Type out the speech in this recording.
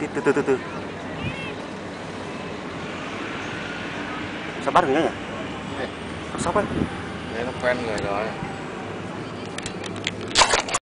từ từ từ từ từ sao bắt được nhá nhỉ? Sóc ấy Đấy nó quen người rồi.